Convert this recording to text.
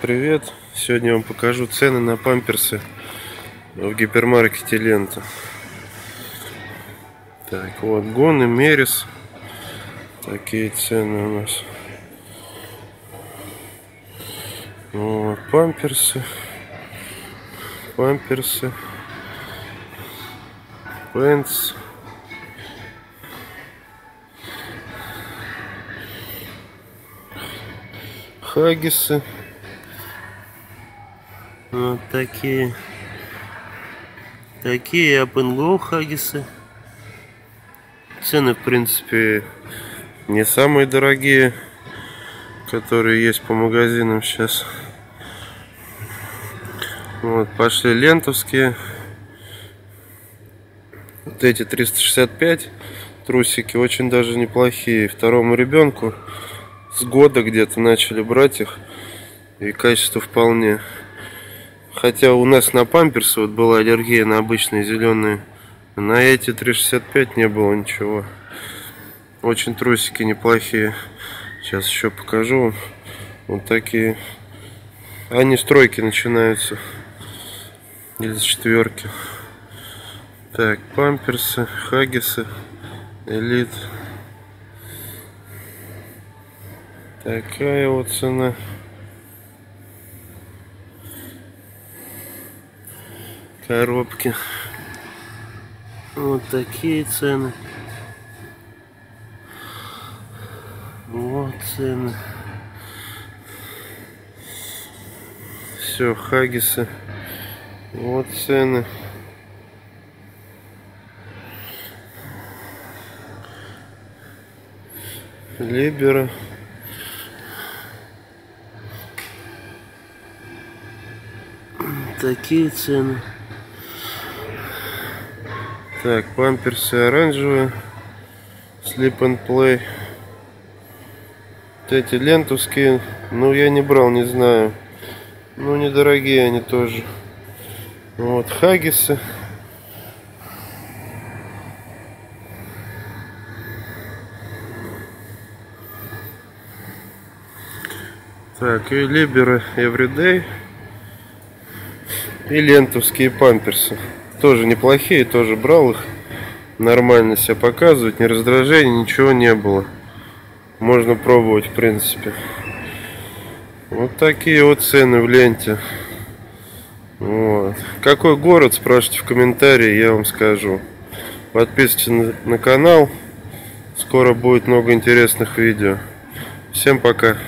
привет! Сегодня я вам покажу цены на памперсы в гипермаркете Лента. Так, вот, Гон и Мерис. Такие цены у нас. Вот, памперсы. Памперсы. Пенс. Хаггисы. Вот такие. Такие and go хаггисы. Цены, в принципе, не самые дорогие, которые есть по магазинам сейчас. Вот, пошли лентовские. Вот эти 365 трусики очень даже неплохие. Второму ребенку с года где-то начали брать их. И качество вполне. Хотя у нас на памперсы вот была аллергия на обычные зеленые. На эти 365 не было ничего. Очень трусики неплохие. Сейчас еще покажу. Вот такие. Они стройки начинаются. Из четверки. Так, памперсы, хаггисы, элит. Такая вот цена. Коробки. Вот такие цены. Вот цены. Все, хагисы. Вот цены. Либера. Такие цены. Так, памперсы оранжевые. Sleep and play. Вот эти лентовские. Ну, я не брал, не знаю. Ну, недорогие они тоже. Вот, хаггисы. Так, и либеры Everyday. И лентовские памперсы. Тоже неплохие, тоже брал их. Нормально себя показывают, ни раздражения, ничего не было. Можно пробовать, в принципе. Вот такие вот цены в ленте. Вот. Какой город, спрашивайте в комментарии, я вам скажу. Подписывайтесь на, на канал. Скоро будет много интересных видео. Всем пока.